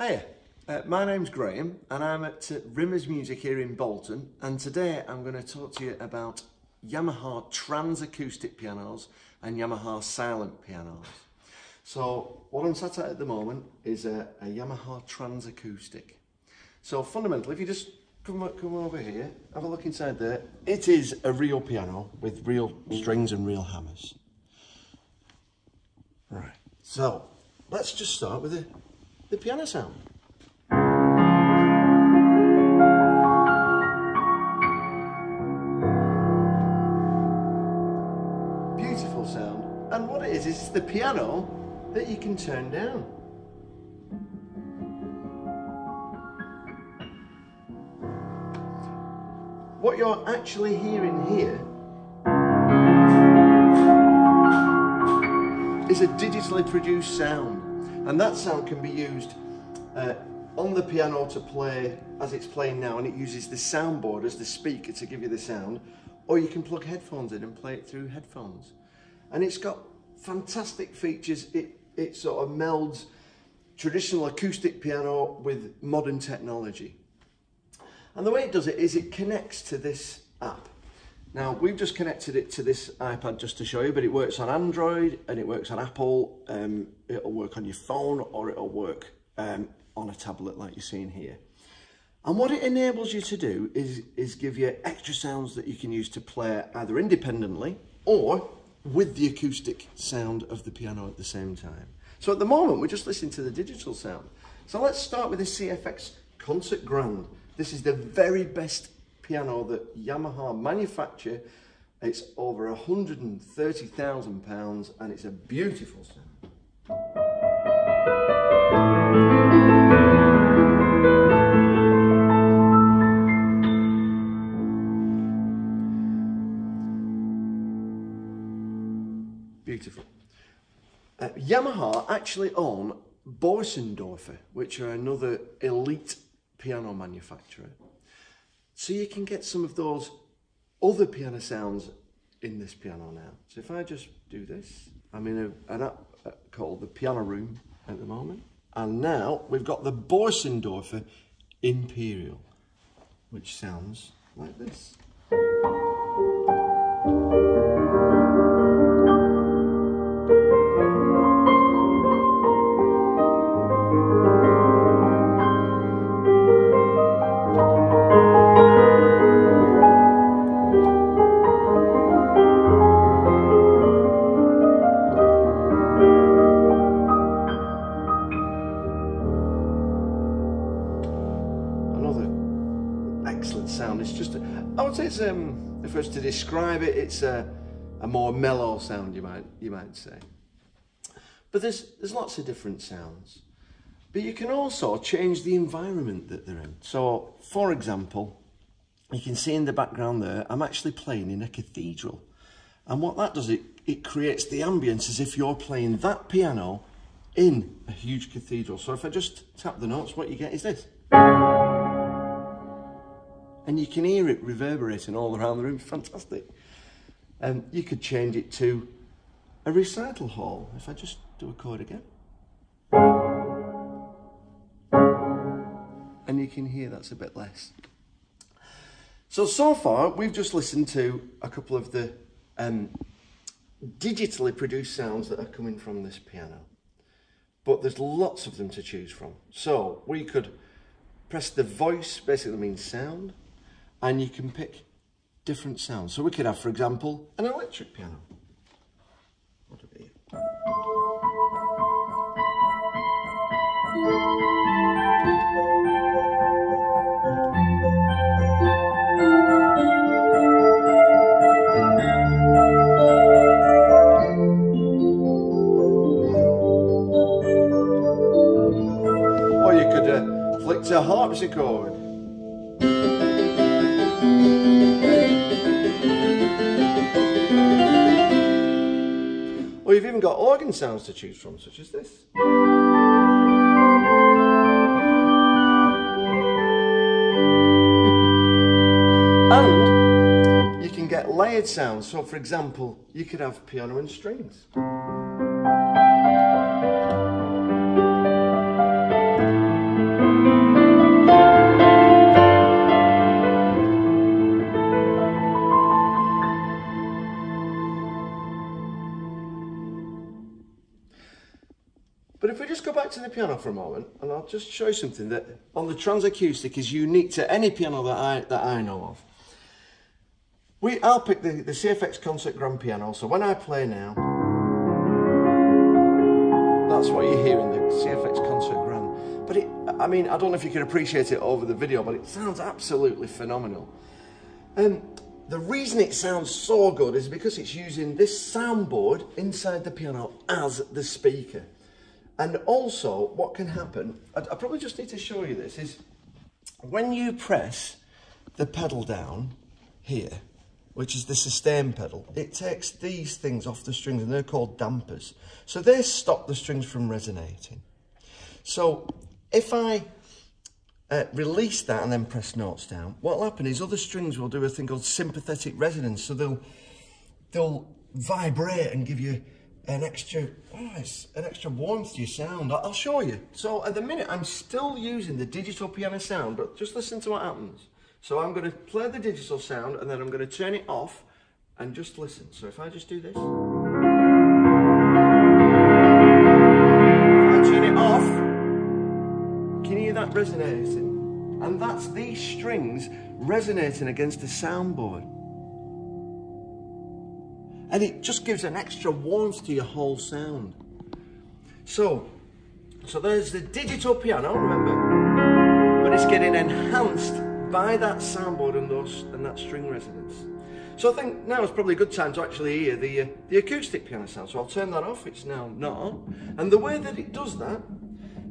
Hiya, uh, my name's Graham and I'm at uh, Rimmers Music here in Bolton and today I'm going to talk to you about Yamaha Transacoustic pianos and Yamaha silent pianos. So what I'm sat at at the moment is a, a Yamaha Transacoustic. So fundamentally if you just come, come over here, have a look inside there, it is a real piano with real strings and real hammers. Right, so let's just start with the the piano sound. Beautiful sound. And what it is, is the piano that you can turn down. What you're actually hearing here is a digitally produced sound and that sound can be used uh, on the piano to play as it's playing now and it uses the soundboard as the speaker to give you the sound or you can plug headphones in and play it through headphones. And it's got fantastic features. It it sort of melds traditional acoustic piano with modern technology. And the way it does it is it connects to this app now we've just connected it to this iPad just to show you, but it works on Android and it works on Apple. Um, it'll work on your phone or it'll work um, on a tablet like you're seeing here. And what it enables you to do is, is give you extra sounds that you can use to play either independently or with the acoustic sound of the piano at the same time. So at the moment, we're just listening to the digital sound. So let's start with the CFX Concert Grand. This is the very best piano that Yamaha manufacture. It's over £130,000 and it's a beautiful sound. Beautiful. Uh, Yamaha actually own Bösendorfer, which are another elite piano manufacturer. So you can get some of those other piano sounds in this piano now. So if I just do this, I'm in a, an app uh, called the Piano Room at the moment. And now we've got the Bösendorfer Imperial, which sounds like this. Sound. It's just, a, I would say it's, um, if I was to describe it, it's a, a more mellow sound, you might, you might say. But there's, there's lots of different sounds. But you can also change the environment that they're in. So, for example, you can see in the background there, I'm actually playing in a cathedral. And what that does, it, it creates the ambience as if you're playing that piano in a huge cathedral. So if I just tap the notes, what you get is this and you can hear it reverberating all around the room. Fantastic. And um, you could change it to a recital hall. If I just do a chord again. And you can hear that's a bit less. So, so far, we've just listened to a couple of the um, digitally produced sounds that are coming from this piano. But there's lots of them to choose from. So, we could press the voice, basically means sound and you can pick different sounds. So we could have, for example, an electric piano. Or you could uh, flick to harpsichord. Even got organ sounds to choose from, such as this. And you can get layered sounds. So for example, you could have piano and strings. Piano for a moment and I'll just show you something that on the Transacoustic is unique to any piano that I, that I know of. We, I'll pick the, the CFX Concert Grand Piano, so when I play now, that's what you hear in the CFX Concert Grand. But it, I mean, I don't know if you can appreciate it over the video, but it sounds absolutely phenomenal. And um, the reason it sounds so good is because it's using this soundboard inside the piano as the speaker. And also, what can happen, I, I probably just need to show you this, is when you press the pedal down here, which is the sustain pedal, it takes these things off the strings and they're called dampers. So they stop the strings from resonating. So if I uh, release that and then press notes down, what will happen is other strings will do a thing called sympathetic resonance. So they'll, they'll vibrate and give you an extra, oh, an extra warmth to your sound. I'll show you. So at the minute, I'm still using the digital piano sound, but just listen to what happens. So I'm going to play the digital sound and then I'm going to turn it off and just listen. So if I just do this. If I turn it off, can you hear that resonating? And that's these strings resonating against the soundboard and it just gives an extra warmth to your whole sound. So, so there's the digital piano, remember? But it's getting enhanced by that soundboard and those and that string resonance. So I think now is probably a good time to actually hear the uh, the acoustic piano sound. So I'll turn that off. It's now not. And the way that it does that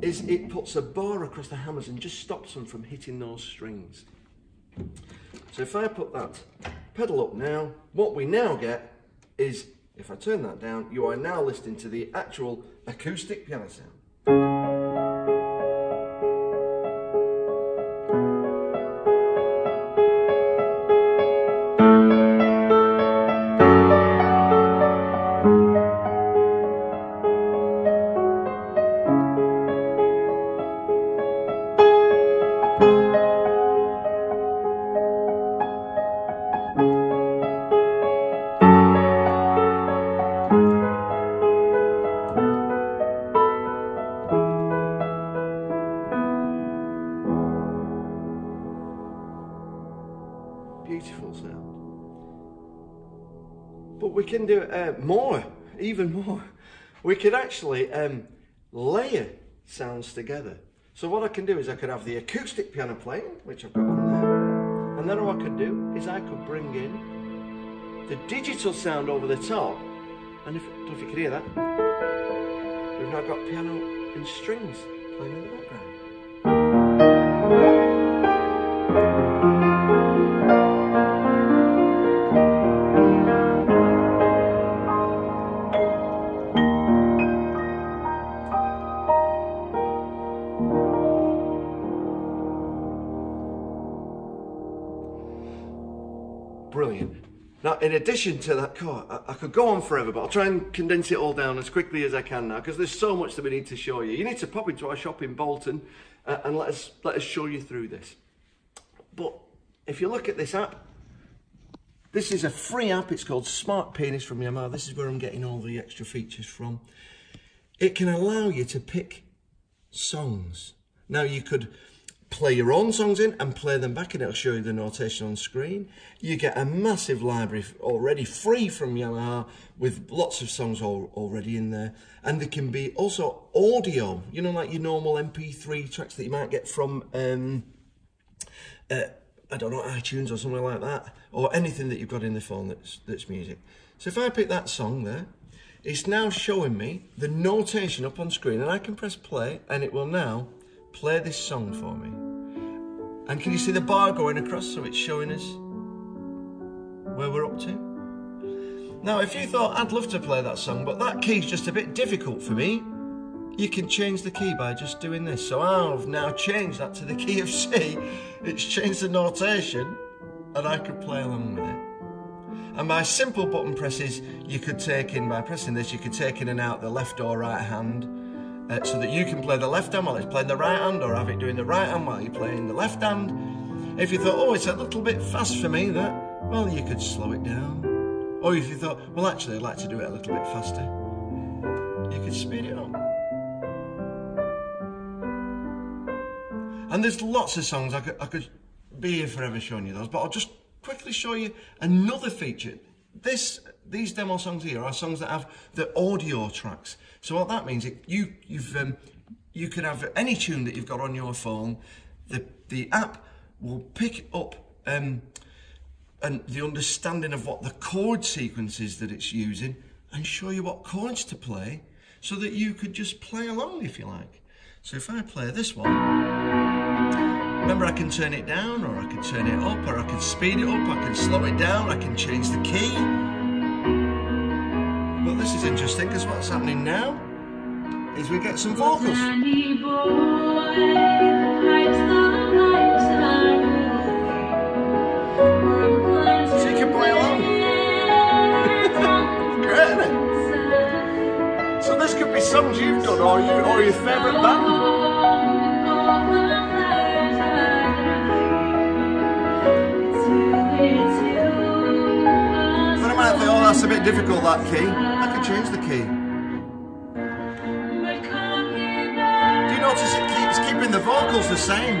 is it puts a bar across the hammers and just stops them from hitting those strings. So if I put that pedal up now, what we now get is, if I turn that down, you are now listening to the actual acoustic piano sound. Uh, more, even more. We could actually um, layer sounds together. So what I can do is I could have the acoustic piano playing, which I've got on there. And then what I could do is I could bring in the digital sound over the top. And if, if you can hear that, we've now got piano and strings playing in the background. In addition to that, God, I, I, could go on forever, but I'll try and condense it all down as quickly as I can now, because there's so much that we need to show you. You need to pop into our shop in Bolton uh, and let us, let us show you through this. But if you look at this app, this is a free app. It's called Smart Pianist from Yamaha. This is where I'm getting all the extra features from. It can allow you to pick songs. Now, you could play your own songs in and play them back and it'll show you the notation on screen. You get a massive library already free from Yamaha with lots of songs all, already in there. And there can be also audio, you know, like your normal MP3 tracks that you might get from, um, uh, I don't know, iTunes or something like that, or anything that you've got in the phone that's, that's music. So if I pick that song there, it's now showing me the notation up on screen and I can press play and it will now play this song for me. And can you see the bar going across so it's showing us where we're up to? Now, if you thought I'd love to play that song, but that key's just a bit difficult for me, you can change the key by just doing this. So I've now changed that to the key of C. It's changed the notation and I can play along with it. And my simple button presses, you could take in, by pressing this, you could take in and out the left or right hand, uh, so that you can play the left hand while it's playing the right hand or have it doing the right hand while you're playing the left hand. If you thought, oh, it's a little bit fast for me, that, well, you could slow it down. Or if you thought, well, actually, I'd like to do it a little bit faster, you could speed it up. And there's lots of songs I could, I could be here forever showing you those, but I'll just quickly show you another feature. This these demo songs here are songs that have the audio tracks. So what that means, it, you, you've, um, you can have any tune that you've got on your phone, the, the app will pick up um, and the understanding of what the chord sequence is that it's using and show you what chords to play so that you could just play along if you like. So if I play this one, remember I can turn it down or I can turn it up or I can speed it up, I can slow it down, I can change the key. But this is interesting because what's happening now is we get some vocals. So you can play along. So this could be songs you've done or, you, or your favourite band. Difficult, that key. I can change the key. Do you notice it keeps keeping the vocals the same?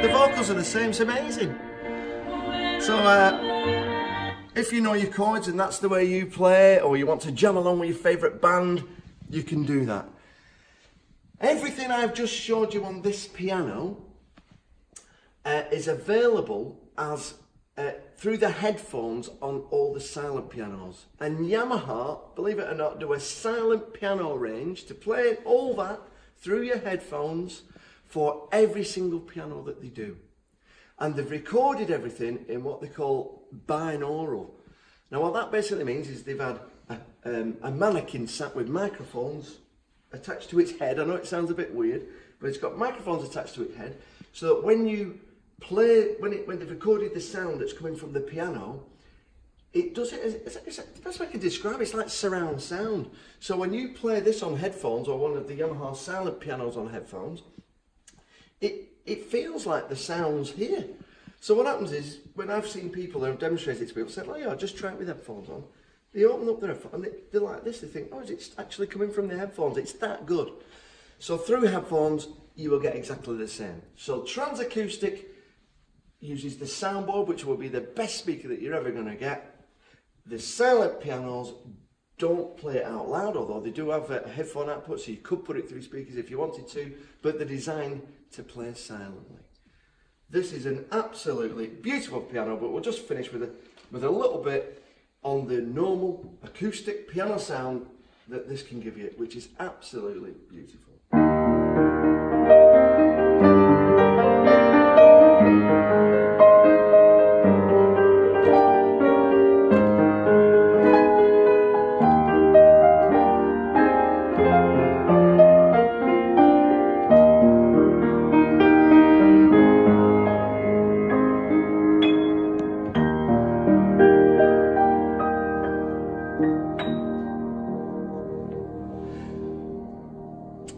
The vocals are the same, it's amazing. So, uh, if you know your chords and that's the way you play, or you want to jam along with your favourite band, you can do that. Everything I've just showed you on this piano uh, is available as uh, through the headphones on all the silent pianos. And Yamaha, believe it or not, do a silent piano range to play all that through your headphones for every single piano that they do. And they've recorded everything in what they call binaural. Now what that basically means is they've had a, um, a mannequin sat with microphones attached to its head. I know it sounds a bit weird, but it's got microphones attached to its head so that when you play, when, it, when they've recorded the sound that's coming from the piano, it does it, it's, it's, the best way I can describe it, it's like surround sound. So when you play this on headphones or one of the Yamaha silent pianos on headphones, it, it feels like the sound's here. So what happens is, when I've seen people have demonstrated it to people, say, oh yeah, just try it with headphones on. They open up their and they, they're like this. They think, oh, is it actually coming from the headphones? It's that good. So through headphones, you will get exactly the same. So Transacoustic uses the soundboard, which will be the best speaker that you're ever going to get. The silent pianos don't play it out loud, although they do have a headphone output, so you could put it through speakers if you wanted to, but they're designed to play silently. This is an absolutely beautiful piano, but we'll just finish with a, with a little bit on the normal acoustic piano sound that this can give you, which is absolutely beautiful.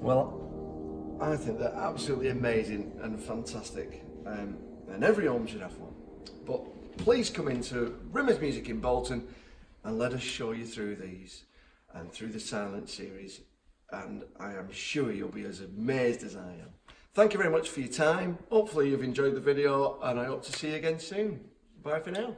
Well, I think they're absolutely amazing and fantastic, um, and every home should have one. But please come into Rimmers Music in Bolton and let us show you through these and through the Silent series, and I am sure you'll be as amazed as I am. Thank you very much for your time. Hopefully you've enjoyed the video and I hope to see you again soon. Bye for now.